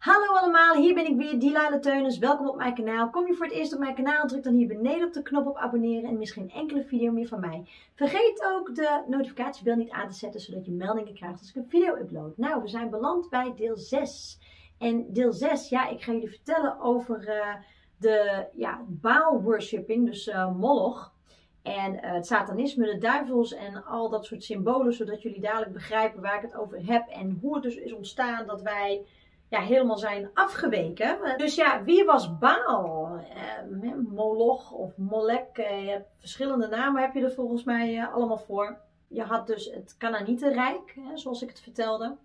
Hallo allemaal, hier ben ik weer, Delilah Teunens. Welkom op mijn kanaal. Kom je voor het eerst op mijn kanaal, druk dan hier beneden op de knop op abonneren en mis geen enkele video meer van mij. Vergeet ook de notificatiebel niet aan te zetten, zodat je meldingen krijgt als ik een video upload. Nou, we zijn beland bij deel 6. En deel 6, ja, ik ga jullie vertellen over uh, de ja, Baal-worshipping, dus uh, Moloch. En uh, het satanisme, de duivels en al dat soort symbolen, zodat jullie dadelijk begrijpen waar ik het over heb. En hoe het dus is ontstaan dat wij ja, helemaal zijn afgeweken. Dus ja, wie was Baal? Eh, Moloch of Molek, eh, verschillende namen heb je er volgens mij eh, allemaal voor. Je had dus het Cananietenrijk, zoals ik het vertelde.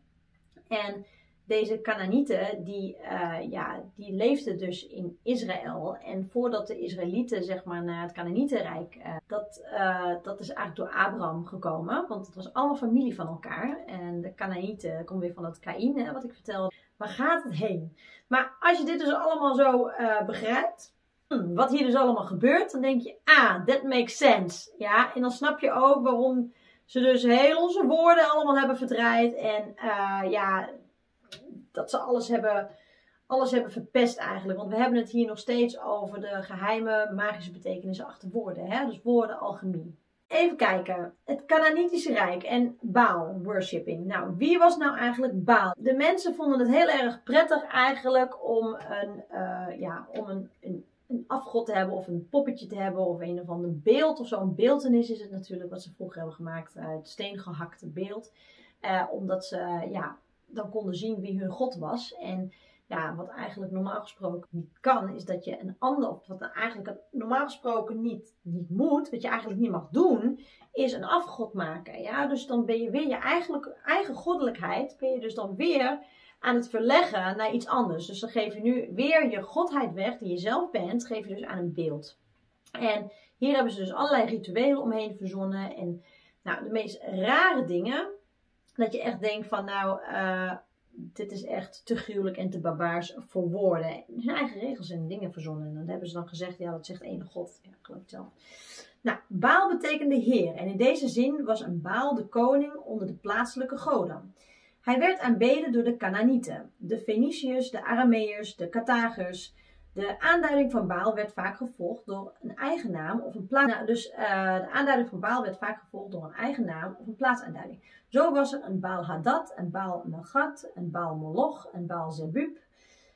En deze Canaanieten, die, uh, ja, die leefden dus in Israël. En voordat de Israëlieten zeg maar, naar het Cananietenrijk, uh, dat, uh, dat is eigenlijk door Abraham gekomen. Want het was allemaal familie van elkaar. En de Canaanieten komt weer van dat Kaïn, wat ik vertelde. Waar gaat het heen? Maar als je dit dus allemaal zo begrijpt, hm, wat hier dus allemaal gebeurt, dan denk je, ah, that makes sense. Ja, en dan snap je ook waarom ze dus heel onze woorden allemaal hebben verdraaid. En ja dat ze alles hebben, alles hebben verpest eigenlijk. Want we hebben het hier nog steeds over de geheime magische betekenissen achter woorden. Hè? Dus woorden, alchemie. Even kijken. Het Canaanitische Rijk en Baal worshipping. Nou, wie was nou eigenlijk Baal? De mensen vonden het heel erg prettig eigenlijk om een, uh, ja, om een, een, een, afgod te hebben of een poppetje te hebben of een of ander beeld of zo. Een beeldenis is het natuurlijk wat ze vroeger hebben gemaakt. uit steen gehakte beeld. Uh, omdat ze ja, dan konden zien wie hun God was. En ja, wat eigenlijk normaal gesproken niet kan, is dat je een ander, wat eigenlijk normaal gesproken niet, niet moet, wat je eigenlijk niet mag doen, is een afgod maken. Ja, dus dan ben je weer je eigenlijk, eigen goddelijkheid, ben je dus dan weer aan het verleggen naar iets anders. Dus dan geef je nu weer je godheid weg, die je zelf bent, geef je dus aan een beeld. En hier hebben ze dus allerlei rituelen omheen verzonnen. En nou, de meest rare dingen, dat je echt denkt van nou, uh, dit is echt te gruwelijk en te barbaars voor woorden. Hun eigen regels en dingen verzonnen. En dan hebben ze dan gezegd, ja dat zegt ene God. Ja, geloof. Nou, Baal betekende heer. En in deze zin was een Baal de koning onder de plaatselijke goden. Hij werd aanbeden door de Canaanieten, de Feniciërs, de Arameërs, de Carthagers, de aanduiding van Baal werd vaak gevolgd door een eigen naam of een plaats. Nou, dus uh, de aanduiding van Baal werd vaak gevolgd door een eigen naam of een plaatsaanduiding. Zo was er een Baal Hadad, een Baal Melchat, een Baal Moloch, een Baal Zebub.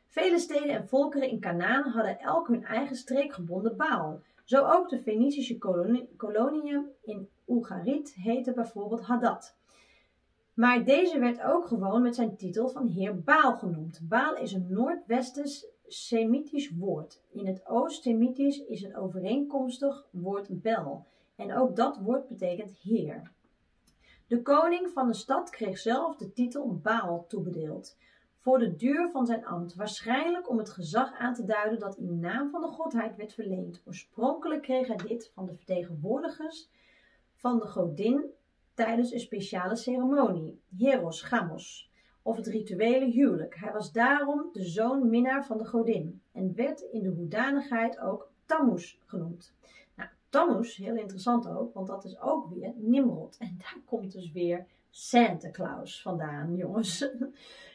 Vele steden en volkeren in Canaan hadden elk hun eigen streekgebonden Baal. Zo ook de Fenicische kolonie, koloniën in Ugarit heette bijvoorbeeld Hadad. Maar deze werd ook gewoon met zijn titel van heer Baal genoemd. Baal is een noordwesters Semitisch woord. In het Oost-Semitisch is het overeenkomstig woord bel. En ook dat woord betekent heer. De koning van de stad kreeg zelf de titel Baal toebedeeld. Voor de duur van zijn ambt, waarschijnlijk om het gezag aan te duiden dat in naam van de godheid werd verleend. Oorspronkelijk kreeg hij dit van de vertegenwoordigers van de godin tijdens een speciale ceremonie, Heros Gamos of het rituele huwelijk. Hij was daarom de zoon minnaar van de godin en werd in de hoedanigheid ook Tammuz genoemd. Nou, Tammuz, heel interessant ook, want dat is ook weer Nimrod. En daar komt dus weer Santa Claus vandaan, jongens.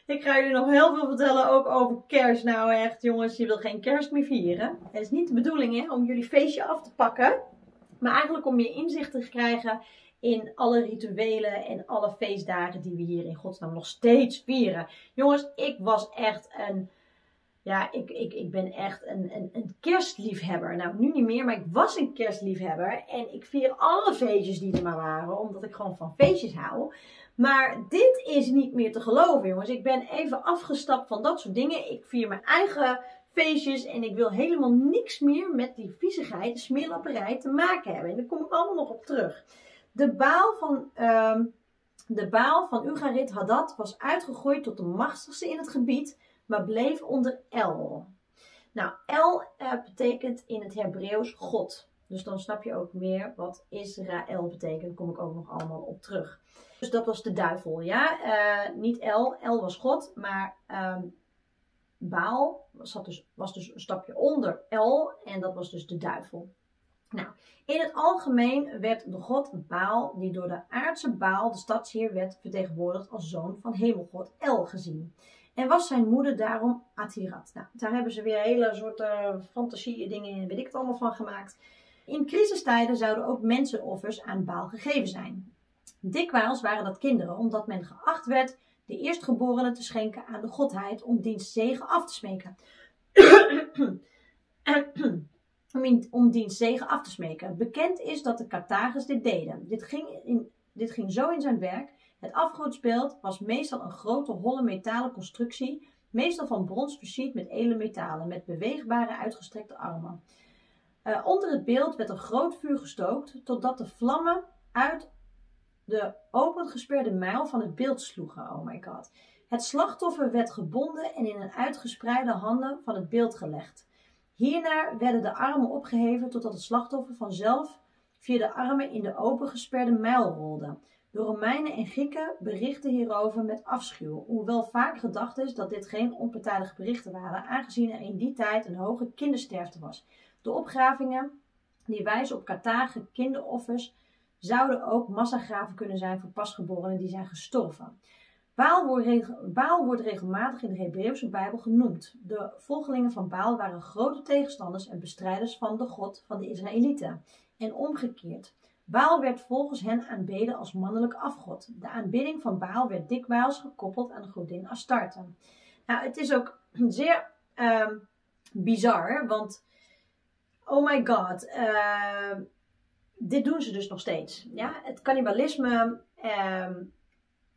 Ik ga jullie nog heel veel vertellen, ook over kerst. Nou echt, jongens, je wil geen kerst meer vieren. Het is niet de bedoeling hè, om jullie feestje af te pakken. Maar eigenlijk om meer inzicht te krijgen in alle rituelen en alle feestdagen die we hier in godsnaam nog steeds vieren. Jongens, ik was echt een, ja, ik, ik, ik ben echt een, een, een kerstliefhebber. Nou, nu niet meer, maar ik was een kerstliefhebber. En ik vier alle feestjes die er maar waren, omdat ik gewoon van feestjes hou. Maar dit is niet meer te geloven, jongens. Ik ben even afgestapt van dat soort dingen. Ik vier mijn eigen feestjes en ik wil helemaal niks meer met die viezigheid, de smeerlapperij te maken hebben. En daar kom ik allemaal nog op terug. De baal van, um, de baal van Ugarit Hadad was uitgegroeid tot de machtigste in het gebied, maar bleef onder El. Nou, El uh, betekent in het Hebreeuws God. Dus dan snap je ook meer wat Israël betekent. Kom ik ook nog allemaal op terug. Dus dat was de duivel, ja. Uh, niet El, El was God, maar um, Baal was, dus, was dus een stapje onder El en dat was dus de duivel. Nou, in het algemeen werd de god Baal, die door de aardse Baal, de stadsheer, werd vertegenwoordigd als zoon van hemelgod El gezien. En was zijn moeder daarom Atirat. Nou, daar hebben ze weer hele soorten fantasie dingen, weet ik het allemaal van gemaakt. In crisistijden zouden ook mensenoffers aan Baal gegeven zijn. Dikwijls waren dat kinderen, omdat men geacht werd de eerstgeborene te schenken aan de godheid om diens zegen af te smeken. Om, diens zegen af te smeken. Bekend is dat de Carthagers dit deden. Dit ging, in, dit ging zo in zijn werk. Het afgodsbeeld was meestal een grote holle metalen constructie, meestal van brons versierd met edele metalen, met beweegbare uitgestrekte armen. Uh, onder het beeld werd een groot vuur gestookt, totdat de vlammen uit de opengesperde mijl van het beeld sloegen. Oh my god. Het slachtoffer werd gebonden en in een uitgespreide handen van het beeld gelegd. Hierna werden de armen opgeheven totdat het slachtoffer vanzelf via de armen in de opengesperde mijl rolde. De Romeinen en Grieken berichten hierover met afschuw, hoewel vaak gedacht is dat dit geen onpartijdige berichten waren, aangezien er in die tijd een hoge kindersterfte was. De opgravingen die wijzen op Carthage kinderoffers zouden ook massagraven kunnen zijn voor pasgeborenen die zijn gestorven. Baal wordt, Baal wordt regelmatig in de Hebreeuwse Bijbel genoemd. De volgelingen van Baal waren grote tegenstanders en bestrijders van de God van de Israëlieten. En omgekeerd. Baal werd volgens hen aanbeden als mannelijk afgod. De aanbidding van Baal werd dikwijls gekoppeld aan de godin Astarte. Nou, het is ook zeer uh, bizar, want oh my god, uh, dit doen ze dus nog steeds. Ja? Het cannibalisme,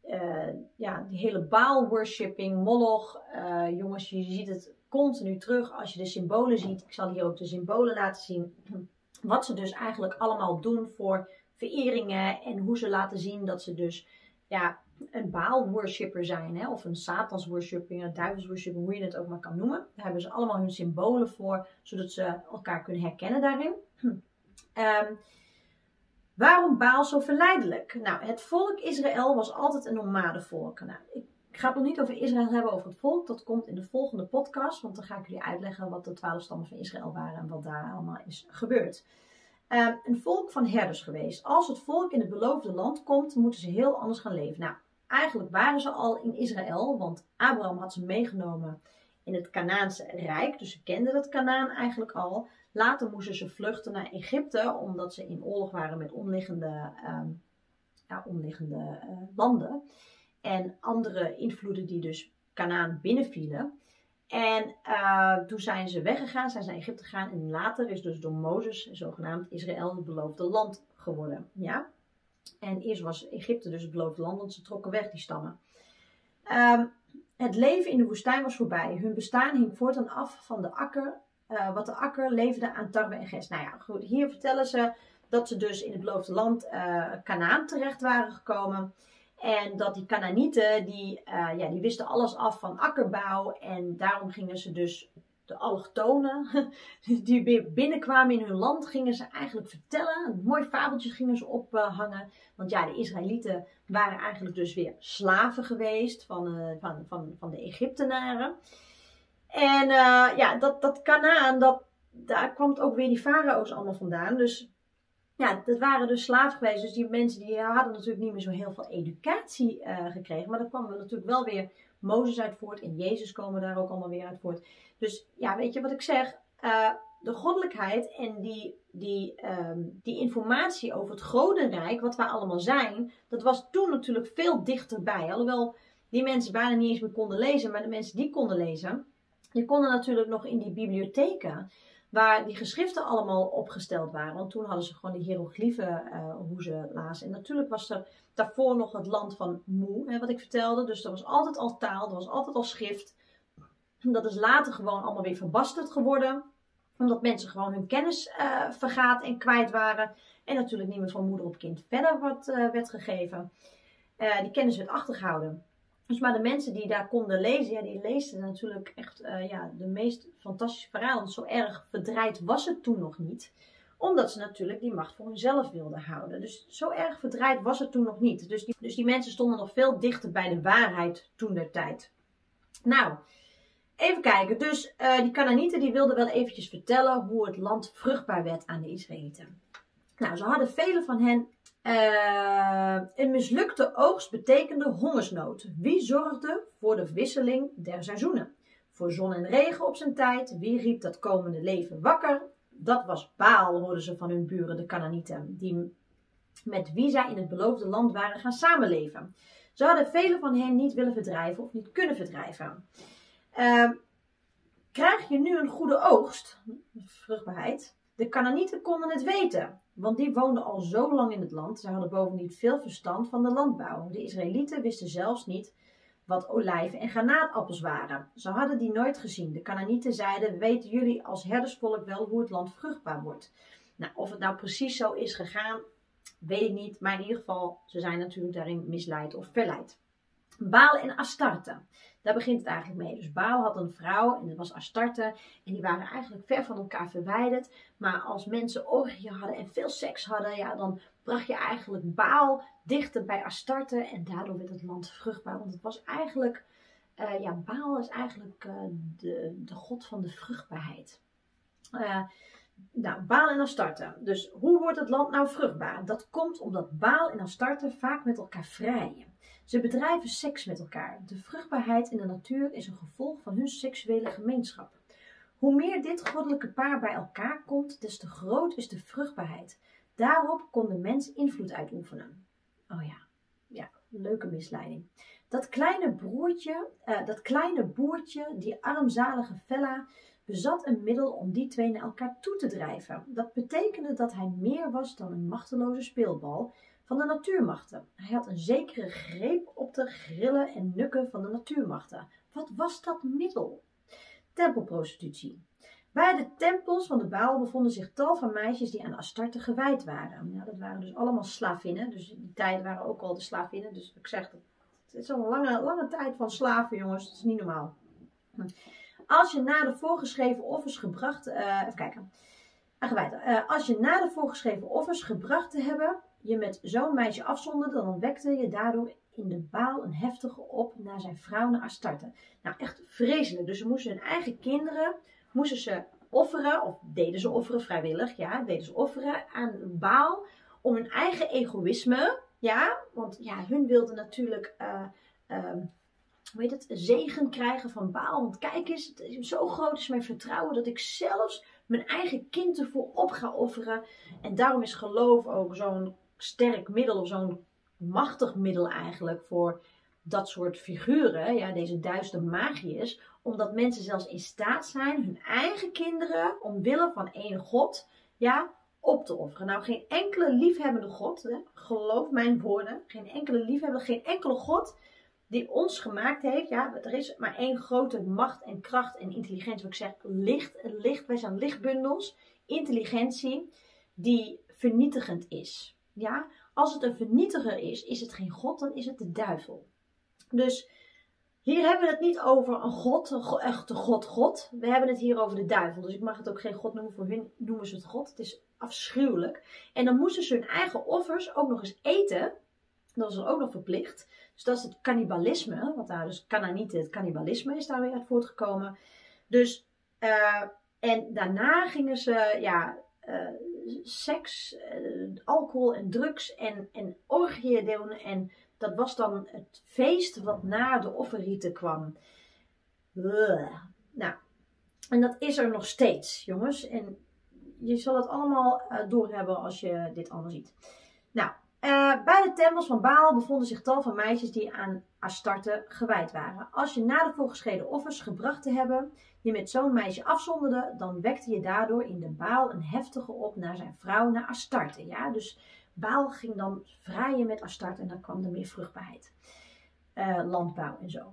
uh, ja, die hele Baal-worshipping, Moloch. Uh, jongens, je ziet het continu terug als je de symbolen ziet. Ik zal hier ook de symbolen laten zien. Wat ze dus eigenlijk allemaal doen voor vereringen en hoe ze laten zien dat ze dus ja, een Baal-worshipper zijn. Hè? Of een Satans-worshipper, een duivels-worshipper, hoe je het ook maar kan noemen. Daar hebben ze allemaal hun symbolen voor, zodat ze elkaar kunnen herkennen daarin. Um, Waarom Baal zo verleidelijk? Nou, het volk Israël was altijd een nomadenvolk. Nou, ik ga het nog niet over Israël hebben, over het volk. Dat komt in de volgende podcast, want dan ga ik jullie uitleggen wat de twaalf stammen van Israël waren en wat daar allemaal is gebeurd. Uh, een volk van herders geweest. Als het volk in het beloofde land komt, moeten ze heel anders gaan leven. Nou, eigenlijk waren ze al in Israël, want Abraham had ze meegenomen in het Kanaanse Rijk. Dus ze kenden dat Kanaan eigenlijk al. Later moesten ze vluchten naar Egypte, omdat ze in oorlog waren met omliggende, ehm, ja, omliggende uh, landen. En andere invloeden die dus Canaan binnenvielen. En uh, toen zijn ze weggegaan, zijn ze naar Egypte gegaan. En later is dus door Mozes, zogenaamd Israël, het beloofde land geworden. Ja? En eerst was Egypte dus het beloofde land, want ze trokken weg, die stammen. Um, het leven in de woestijn was voorbij. Hun bestaan hing voortaan af van de akker uh, wat de akker leverde aan tarwe en gest. Nou ja, goed, hier vertellen ze dat ze dus in het beloofde land uh, Kanaan terecht waren gekomen. En dat die Canaanieten, die, uh, ja, die wisten alles af van akkerbouw. En daarom gingen ze dus de allochtonen, die weer binnenkwamen in hun land, gingen ze eigenlijk vertellen. Een mooi fabeltje gingen ze ophangen. Want ja, de Israëlieten waren eigenlijk dus weer slaven geweest van, van, van, van de Egyptenaren. En uh, ja, dat, dat Kanaan, dat, daar kwam ook weer die farao's allemaal vandaan. Dus ja, dat waren dus slaven geweest. Dus die mensen die hadden natuurlijk niet meer zo heel veel educatie uh, gekregen. Maar daar kwam er natuurlijk wel weer Mozes uit voort. En Jezus komen daar ook allemaal weer uit voort. Dus ja, weet je wat ik zeg? Uh, de goddelijkheid en die, die, um, die informatie over het Godenrijk, wat wij allemaal zijn, dat was toen natuurlijk veel dichterbij. Alhoewel die mensen bijna niet eens meer konden lezen, maar de mensen die konden lezen, je konden natuurlijk nog in die bibliotheken, waar die geschriften allemaal opgesteld waren. Want toen hadden ze gewoon die hieroglyphen uh, hoe ze lazen. En natuurlijk was er daarvoor nog het land van Moe, hè, wat ik vertelde. Dus er was altijd al taal, er was altijd al schrift. Dat is later gewoon allemaal weer verbasterd geworden. Omdat mensen gewoon hun kennis uh, vergaat en kwijt waren. En natuurlijk niet meer van moeder op kind verder wat, uh, werd gegeven. die kennis werd achtergehouden. Dus maar de mensen die daar konden lezen, ja, die leesden natuurlijk echt uh, ja, de meest fantastische verhalen. Zo erg verdraaid was het toen nog niet. Omdat ze natuurlijk die macht voor hunzelf wilden houden. Dus zo erg verdraaid was het toen nog niet. Dus die, dus die mensen stonden nog veel dichter bij de waarheid toen der tijd. Nou, even kijken. Dus uh, die Canaanieten die wilden wel eventjes vertellen hoe het land vruchtbaar werd aan de Israëlieten. Nou, ze hadden vele van hen. Uh, een mislukte oogst betekende hongersnood. Wie zorgde voor de wisseling der seizoenen? Voor zon en regen op zijn tijd. Wie riep dat komende leven wakker? Dat was Baal, hoorden ze van hun buren, de Canaanieten, die met wie zij in het beloofde land waren gaan samenleven. Ze hadden velen van hen niet willen verdrijven of niet kunnen verdrijven. Uh, krijg je nu een goede oogst, vruchtbaarheid? De Canaanieten konden het weten, want die woonden al zo lang in het land. Ze hadden bovendien veel verstand van de landbouw. De Israëlieten wisten zelfs niet wat olijven en granaatappels waren. Ze hadden die nooit gezien. De Canaanieten zeiden: Weten jullie als herdersvolk wel hoe het land vruchtbaar wordt? Nou, of het nou precies zo is gegaan, weet ik niet. Maar in ieder geval, ze zijn natuurlijk daarin misleid of verleid. Baal en Astarte. Daar begint het eigenlijk mee. Dus Baal had een vrouw en dat was Astarte. En die waren eigenlijk ver van elkaar verwijderd. Maar als mensen orgieën hadden en veel seks hadden, ja, dan bracht je eigenlijk Baal dichter bij Astarte. En daardoor werd het land vruchtbaar. Want het was eigenlijk, uh, ja, Baal is eigenlijk uh, de, de god van de vruchtbaarheid. Uh, nou, Baal en Astarte. Dus hoe wordt het land nou vruchtbaar? Dat komt omdat Baal en Astarte vaak met elkaar vrijen. Ze bedrijven seks met elkaar. De vruchtbaarheid in de natuur is een gevolg van hun seksuele gemeenschap. Hoe meer dit goddelijke paar bij elkaar komt, des te groot is de vruchtbaarheid. Daarop kon de mens invloed uitoefenen. Oh ja, ja, leuke misleiding. Dat kleine broertje, uh, dat kleine boertje, die armzalige Fella, bezat een middel om die twee naar elkaar toe te drijven. Dat betekende dat hij meer was dan een machteloze speelbal van de natuurmachten. Hij had een zekere greep op de grillen en nukken van de natuurmachten. Wat was dat middel? Tempelprostitutie. Bij de tempels van de Baal bevonden zich tal van meisjes die aan Astarte gewijd waren. Dat waren dus allemaal slavinnen. Dus die tijd waren ook al de slavinnen. Dus ik zeg dat het is al een lange, lange tijd van slaven, jongens. Dat is niet normaal. Als je na de voorgeschreven offers gebracht. Uh, even kijken. Uh, als je na de voorgeschreven offers gebracht te hebben, je met zo'n meisje afzonderde, dan wekte je daardoor in de baal een heftige op naar zijn vrouw naar Astarte. Nou, echt vreselijk. Dus ze moesten hun eigen kinderen, moesten ze offeren, of deden ze offeren vrijwillig, ja, deden ze offeren aan baal om hun eigen egoïsme, ja, want ja, hun wilden natuurlijk, uh, hoe heet het, zegen krijgen van baal. Want kijk eens, zo groot is mijn vertrouwen dat ik zelfs mijn eigen kind ervoor op ga offeren. En daarom is geloof ook zo'n sterk middel of zo'n machtig middel eigenlijk voor dat soort figuren, ja, deze duistere magiërs, omdat mensen zelfs in staat zijn hun eigen kinderen omwille van één God, ja, op te offeren. Nou, geen enkele liefhebbende God, hè, geloof mijn woorden, geen enkele liefhebbende, geen enkele God die ons gemaakt heeft, ja, er is maar één grote macht en kracht en intelligentie, wat ik zeg, licht, licht, wij zijn lichtbundels, intelligentie, die vernietigend is. Ja, als het een vernietiger is, is het geen God, dan is het de duivel. Dus hier hebben we het niet over een God, een echte God, God. We hebben het hier over de duivel. Dus ik mag het ook geen God noemen. Voor hun noemen ze het God. Het is afschuwelijk. En dan moesten ze hun eigen offers ook nog eens eten. Dat dan ook nog verplicht. Dus dat is het cannibalisme. Wat daar dus niet het cannibalisme is daar weer uit voortgekomen. Dus, uh, en daarna gingen ze, ja, uh, seks, uh, alcohol en drugs en, en orgieën doen. En dat was dan het feest wat na de offerrieten kwam. Nou, en dat is er nog steeds, jongens. En je zal het allemaal uh, doorhebben als je dit allemaal ziet. Nou, uh, bij de tempels van Baal bevonden zich tal van meisjes die aan Astarte gewijd waren. Als je na de voorgeschreven offers gebracht te hebben, je met zo'n meisje afzonderde, dan wekte je daardoor in de Baal een heftige op naar zijn vrouw, naar Astarte. Ja? Dus Baal ging dan vrijen met Astarte en dan kwam er meer vruchtbaarheid. Uh, landbouw en zo.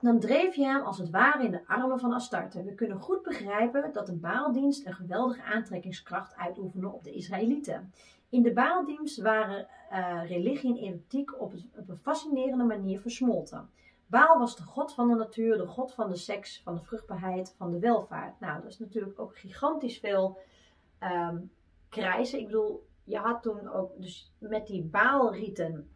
Dan dreef je hem als het ware in de armen van Astarte. We kunnen goed begrijpen dat de Baaldienst een geweldige aantrekkingskracht uitoefende op de Israëlieten. In de Baaldienst waren uh, religie en erotiek op, een fascinerende manier versmolten. Baal was de god van de natuur, de god van de seks, van de vruchtbaarheid, van de welvaart. Nou, dat is natuurlijk ook gigantisch veel um, krijzen. Ik bedoel, je had toen ook, dus met die Baalrieten,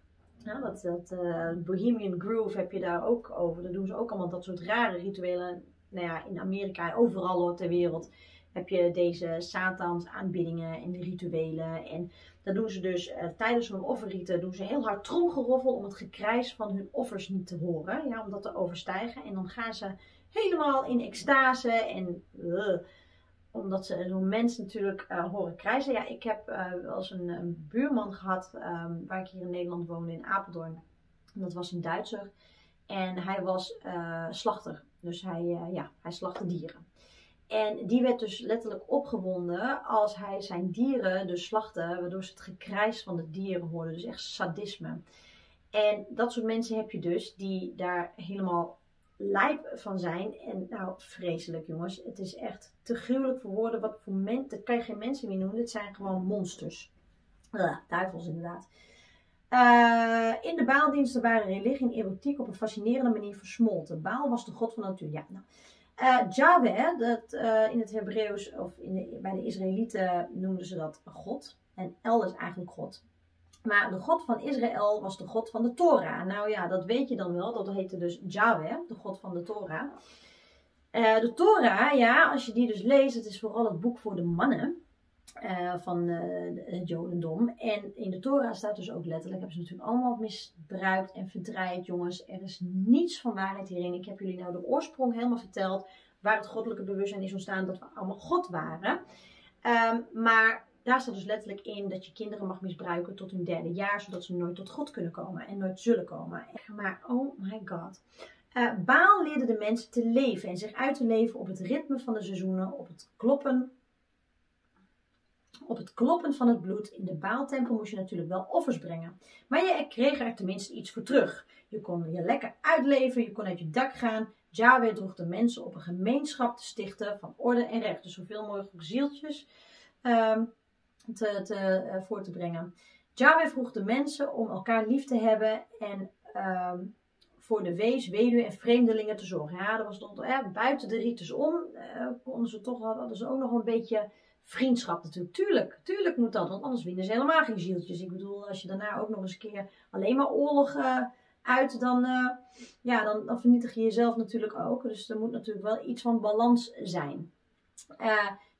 nou, dat, dat uh, Bohemian Groove heb je daar ook over. Daar doen ze ook allemaal dat soort rare rituelen. nou ja, in Amerika, overal ter wereld, heb je deze Satans aanbiddingen en rituelen. En dat doen ze dus uh, tijdens hun offerrieten, doen ze heel hard tromgeroffel om het gekrijs van hun offers niet te horen. Ja, om dat te overstijgen. En dan gaan ze helemaal in extase en... Uh, omdat ze zo'n mens natuurlijk uh, horen krijzen. Ja, ik heb uh, wel eens een, buurman gehad um, waar ik hier in Nederland woonde, in Apeldoorn. En dat was een Duitser. En hij was slachter. Dus hij, ja, hij slachtte dieren. En die werd dus letterlijk opgewonden als hij zijn dieren dus slachtte, waardoor ze het gekrijs van de dieren hoorden. Dus echt sadisme. En dat soort mensen heb je dus die daar helemaal lijp van zijn. En nou, vreselijk jongens. Het is echt te gruwelijk voor woorden. Wat voor mensen, dat kan je geen mensen meer noemen. Het zijn gewoon monsters. Duivels inderdaad. Uh, in de baaldiensten waren religie en erotiek op een fascinerende manier versmolten. Baal was de god van de natuur. Ja, nou. Uh, dat, uh, in het Hebreeuws of in bij de Israëlieten noemden ze dat God. En El is eigenlijk God. Maar de God van Israël was de God van de Torah. Nou ja, dat weet je dan wel. Dat heette dus Yahweh, de God van de Torah. Uh, de Torah, ja, als je die dus leest, het is vooral het boek voor de mannen uh, van uh, het Jodendom. En in de Torah staat dus ook letterlijk, hebben ze natuurlijk allemaal misbruikt en verdraaid, jongens. Er is niets van waarheid hierin. Ik heb jullie nou de oorsprong helemaal verteld, waar het goddelijke bewustzijn is ontstaan, dat we allemaal God waren. Um, maar daar staat dus letterlijk in dat je kinderen mag misbruiken tot hun derde jaar, zodat ze nooit tot God kunnen komen en nooit zullen komen. Maar oh my god. Uh, Baal leerde de mensen te leven en zich uit te leven op het ritme van de seizoenen, op het kloppen. Op het kloppen van het bloed. In de Baaltempel moest je natuurlijk wel offers brengen. Maar je kreeg er tenminste iets voor terug. Je kon je lekker uitleven, je kon uit je dak gaan. Yahweh droeg de mensen op een gemeenschap te stichten van orde en recht. Dus zoveel mogelijk zieltjes. Um, te, te, uh, voor te brengen. Yahweh vroeg de mensen om elkaar lief te hebben en um, voor de wees, weduwe en vreemdelingen te zorgen. Ja, dat was eh, buiten de rites om, uh, konden ze toch, hadden ze ook nog een beetje vriendschap natuurlijk. Tuurlijk, tuurlijk moet dat, want anders winnen ze helemaal geen zieltjes. Ik bedoel, als je daarna ook nog eens een keer alleen maar oorlog uh, uit, dan, ja, dan, vernietig je jezelf natuurlijk ook. Dus er moet natuurlijk wel iets van balans zijn.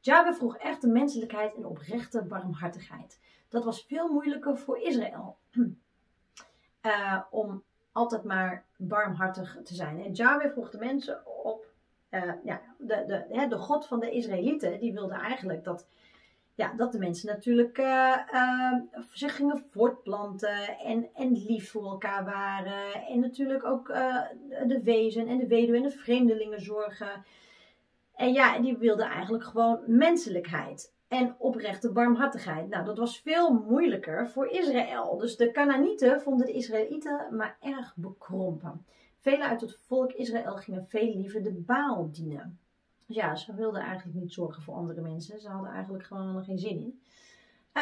Jabez vroeg echte menselijkheid en oprechte barmhartigheid. Dat was veel moeilijker voor Israël. Om altijd maar barmhartig te zijn. En Jabez vroeg de mensen op. Uh, ja, de, de, hè, de God van de Israëlieten, die wilde eigenlijk dat, ja, dat de mensen natuurlijk uh, zich gingen voortplanten en, en lief voor elkaar waren. En natuurlijk ook de wezen en de weduwe en de vreemdelingen zorgen. En ja, die wilde eigenlijk gewoon menselijkheid en oprechte barmhartigheid. Nou, dat was veel moeilijker voor Israël. Dus de Canaanieten vonden de Israëlieten maar erg bekrompen. Velen uit het volk Israël gingen veel liever de Baal dienen. Dus ja, ze wilden eigenlijk niet zorgen voor andere mensen. Ze hadden eigenlijk gewoon geen zin in.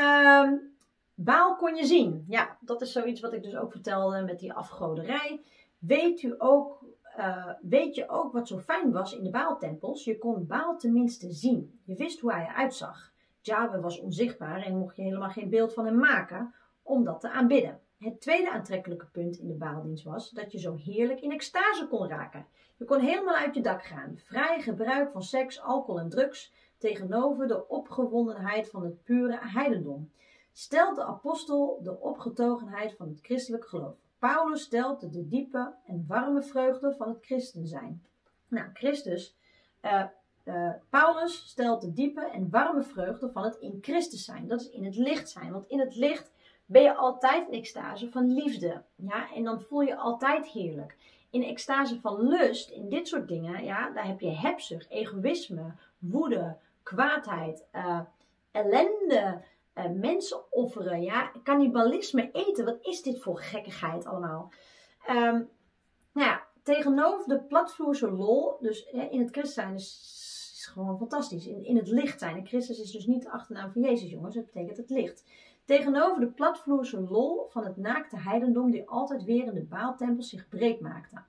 Um, Baal kon je zien. Ja, dat is zoiets wat ik dus ook vertelde met die afgoderij. Weet u ook uh, weet je ook wat zo fijn was in de Baaltempels? Je kon Baal tenminste zien. Je wist hoe hij eruit zag. Jahwe was onzichtbaar en mocht je helemaal geen beeld van hem maken om dat te aanbidden. Het tweede aantrekkelijke punt in de Baaldienst was dat je zo heerlijk in extase kon raken. Je kon helemaal uit je dak gaan. Vrij gebruik van seks, alcohol en drugs tegenover de opgewondenheid van het pure heidendom. Stelt de apostel de opgetogenheid van het christelijk geloof. Paulus stelt de diepe en warme vreugde van het christen zijn. Nou, Christus, uh, uh, Paulus stelt de diepe en warme vreugde van het in Christus zijn. Dat is in het licht zijn. Want in het licht ben je altijd in extase van liefde. Ja, en dan voel je altijd heerlijk. In extase van lust, in dit soort dingen, ja, daar heb je hebzucht, egoïsme, woede, kwaadheid, uh, ellende, uh, mensen offeren, ja, cannibalisme, eten. Wat is dit voor gekkigheid allemaal? Um, nou ja, tegenover de platvloerse lol, dus in het christen zijn is, is gewoon fantastisch. In, in het licht zijn. En Christus is dus niet de achternaam van Jezus, jongens. Dat betekent het licht. Tegenover de platvloerse lol van het naakte heidendom die altijd weer in de baaltempels zich breed maakte.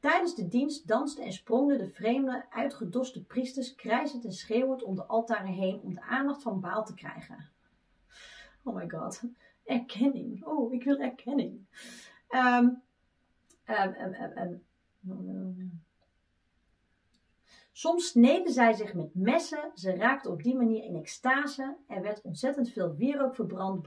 Tijdens de dienst dansten en sprongen de vreemde, uitgedoste priesters krijzend en schreeuwend om de altaren heen om de aandacht van Baal te krijgen. Oh my god. Erkenning. Oh, ik wil erkenning. Um, um, um, Soms sneden zij zich met messen, ze raakten op die manier in extase. Er werd ontzettend veel wierook verbrand,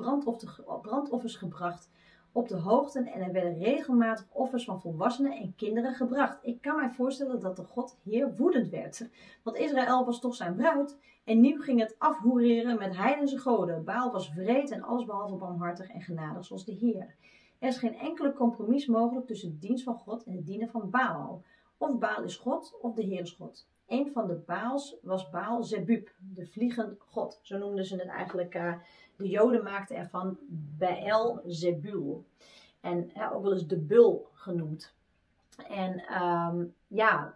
brandoffers gebracht op de hoogten en er werden regelmatig offers van volwassenen en kinderen gebracht. Ik kan mij voorstellen dat de God Heer woedend werd, want Israël was toch zijn bruid en nu ging het afhoereren met heidense goden. Baal was vreed en allesbehalve barmhartig en genadig zoals de Heer. Er is geen enkele compromis mogelijk tussen de dienst van God en het dienen van Baal. Of Baal is God of de Heer is God. Een van de Baals was Baal Zebub, de vliegend god. Zo noemden ze het eigenlijk. Uh, de Joden maakten ervan Baal Zebul. En ook wel eens de Bul genoemd. En um, ja,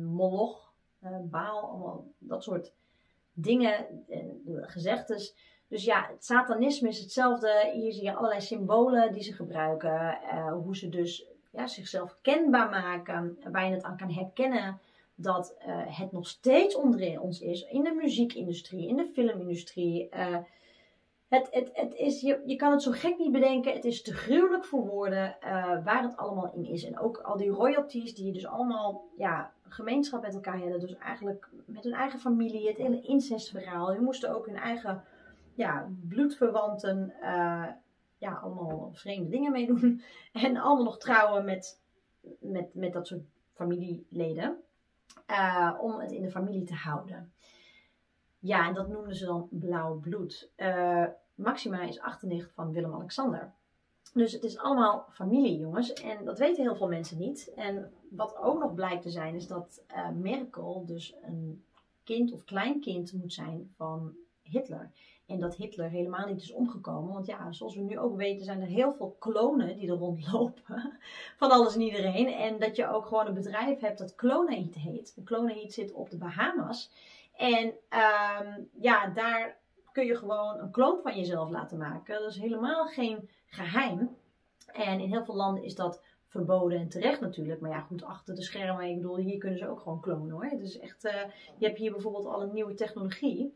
Moloch, uh, Baal, allemaal dat soort dingen, en gezegdes. Dus ja, het satanisme is hetzelfde. Hier zie je allerlei symbolen die ze gebruiken. Hoe ze dus ja, zichzelf kenbaar maken. Waar je het aan kan herkennen dat uh, het nog steeds onder ons is. In de muziekindustrie, in de filmindustrie. Uh, het, het, het is, je, je kan het zo gek niet bedenken. Het is te gruwelijk voor woorden uh, waar het allemaal in is. En ook al die royalties die dus allemaal ja, gemeenschap met elkaar hebben. Dus eigenlijk met hun eigen familie. Het hele incestverhaal. Hun moesten ook hun eigen ja, bloedverwanten ja, allemaal vreemde dingen meedoen. En allemaal nog trouwen met, met, met dat soort familieleden. Uh, om het in de familie te houden. Ja, en dat noemden ze dan blauw bloed. Uh, Maxima is 98 van Willem-Alexander. Dus het is allemaal familie, jongens. En dat weten heel veel mensen niet. En wat ook nog blijkt te zijn, is dat uh, Merkel dus een kind of kleinkind moet zijn van Hitler. En dat Hitler helemaal niet is omgekomen. Want ja, zoals we nu ook weten, zijn er heel veel klonen die er rondlopen. Van alles en iedereen. En dat je ook gewoon een bedrijf hebt dat Clonahit heet. Clonahit zit op de Bahamas. En um, ja, daar kun je gewoon een kloon van jezelf laten maken. Dat is helemaal geen geheim. En in heel veel landen is dat verboden en terecht natuurlijk. Maar ja, goed, achter de schermen, ik bedoel, hier kunnen ze ook gewoon klonen hoor. Is echt, uh, je hebt hier bijvoorbeeld al een nieuwe technologie.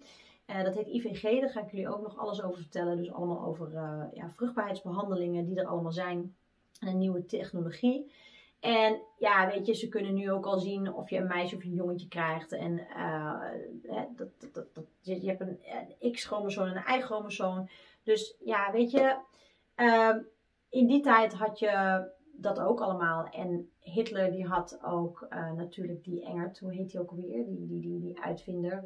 Uh, dat heet IVG, daar ga ik jullie ook nog alles over vertellen. Dus allemaal over uh, ja, vruchtbaarheidsbehandelingen die er allemaal zijn. En een nieuwe technologie. En ja, weet je, ze kunnen nu ook al zien of je een meisje of een jongetje krijgt. En uh, dat, dat, dat, je, hebt een, X-chromosoom en een Y-chromosoom. Dus ja, weet je, ehm, in die tijd had je dat ook allemaal. En Hitler die had ook natuurlijk die Engert, hoe heet die ook alweer? Die, die, die, die uitvinder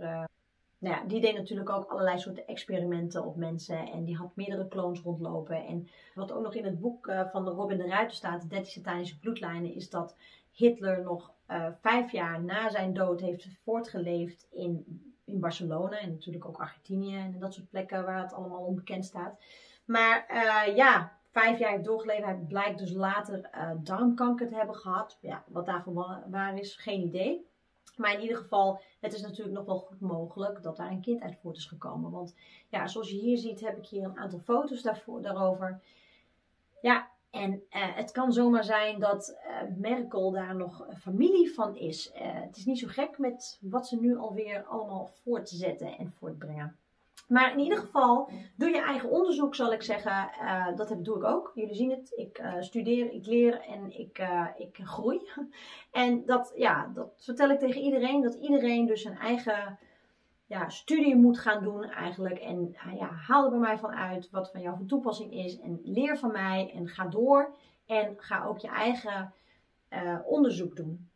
nou ja, die deed natuurlijk ook allerlei soorten experimenten op mensen. En die had meerdere clones rondlopen. En wat ook nog in het boek uh, van Robin de Ruiter staat, de 13 satanische bloedlijnen, is dat Hitler nog uh, vijf jaar na zijn dood heeft voortgeleefd in, in Barcelona. En natuurlijk ook Argentinië en dat soort plekken waar het allemaal onbekend staat. Maar uh, ja, vijf jaar heeft doorgeleefd. Hij blijkt dus later darmkanker te hebben gehad. Ja, wat daarvan waar is, geen idee. Maar in ieder geval, het is natuurlijk nog wel goed mogelijk dat daar een kind uit voort is gekomen. Want ja, zoals je hier ziet, heb ik hier een aantal foto's daarvoor, daarover. Ja, en uh, het kan zomaar zijn dat uh, Merkel daar nog familie van is. Uh, het is niet zo gek met wat ze nu alweer allemaal voortzetten en voortbrengen. Maar in ieder geval, doe je eigen onderzoek, zal ik zeggen. Uh, dat doe ik ook. Jullie zien het. Ik uh, studeer, ik leer en ik, uh, ik groei. En dat, ja, dat vertel ik tegen iedereen. Dat iedereen dus zijn eigen ja, studie moet gaan doen eigenlijk. En ja, haal er bij mij van uit wat van jou van toepassing is. En leer van mij en ga door. En ga ook je eigen onderzoek doen.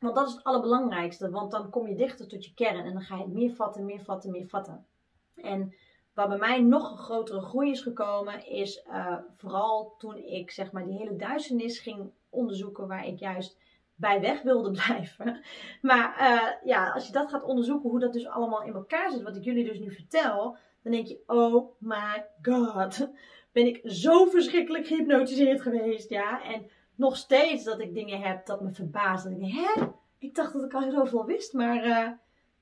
Want dat is het allerbelangrijkste. Want dan kom je dichter tot je kern. En dan ga je het meer vatten, meer vatten, meer vatten. En waar bij mij nog een grotere groei is gekomen, is uh, vooral toen ik zeg maar die hele duisternis ging onderzoeken waar ik juist bij weg wilde blijven. Maar uh, ja, als je dat gaat onderzoeken, hoe dat dus allemaal in elkaar zit, wat ik jullie dus nu vertel, dan denk je, oh my god, ben ik zo verschrikkelijk gehypnotiseerd geweest, ja. En nog steeds dat ik dingen heb dat me verbaast. Dat ik denk, hè? Ik dacht dat ik al zoveel wist, maar uh,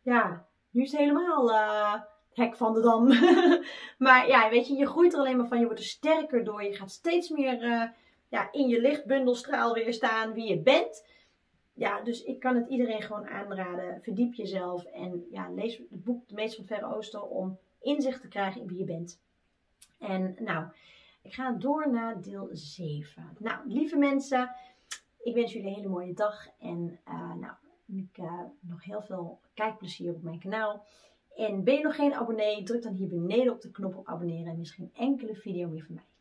ja, nu is het helemaal hek van de dam. maar ja, weet je, je groeit er alleen maar van. Je wordt er sterker door. Je gaat steeds meer uh, ja, in je lichtbundelstraal weer staan wie je bent. Ja, dus ik kan het iedereen gewoon aanraden. Verdiep jezelf en ja, lees het boek De Meest van het Verre Oosten om inzicht te krijgen in wie je bent. En nou, ik ga door naar deel 7. Nou, lieve mensen, ik wens jullie een hele mooie dag. En uh, nou, ik uh, nog heel veel kijkplezier op mijn kanaal. En ben je nog geen abonnee, druk dan hier beneden op de knop op abonneren en mis geen enkele video meer van mij.